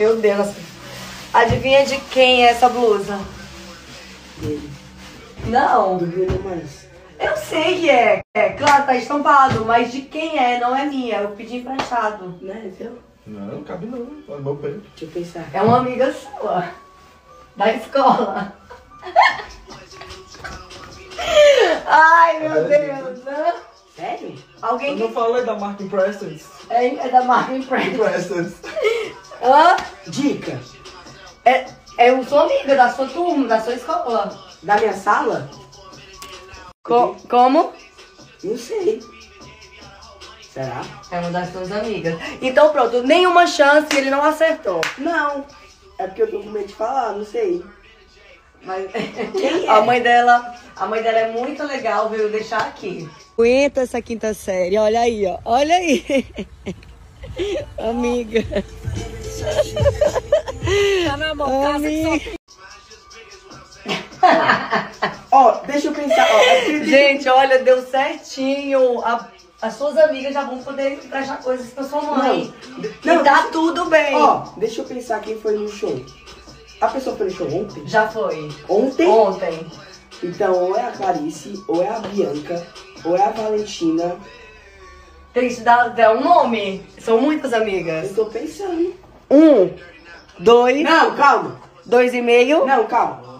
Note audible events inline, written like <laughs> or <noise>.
Meu Deus. Adivinha de quem é essa blusa? Dele. Não. Do Bruno Mars. Eu sei que é. É, claro, tá estampado, mas de quem é? Não é minha. Eu pedi emprestado. Não é seu? Não, não cabe não. Olha o meu peito. Deixa eu pensar. É uma amiga sua. Da escola. <laughs> Ai, meu Deus. Sério? Alguém Eu que não falei da marca Impressors. é, é da marca Impress. Impressors. Hã? Dica. É, é eu sou amiga da sua turma, da sua escola. Da minha sala? Co- como? Não sei. Será? É uma das suas amigas. Então pronto, nenhuma chance, ele não acertou. Não. É porque eu tô com medo de falar, não sei. Mas <laughs> Quem é? a mãe dela, a mãe dela é muito legal, veio deixar aqui. Aguenta essa quinta série, olha aí, ó. Olha aí. <laughs> Amiga. Amiga. <laughs> Ó, deixa eu pensar. Ó, é porque- Gente, olha, deu certinho. A- as suas amigas já vão poder emprestar coisas pra sua mãe. Não, e tá tudo bem. Ó, deixa eu pensar quem foi no show. A pessoa foi no show ontem? Já foi. Ontem? Ontem. Então, ou é a Clarice, ou é a Bianca, ou é a Valentina. Tem que dar, dar um nome. São muitas amigas. Eu tô pensando. Um, dois, Não, calma. dois e meio. Não, calma.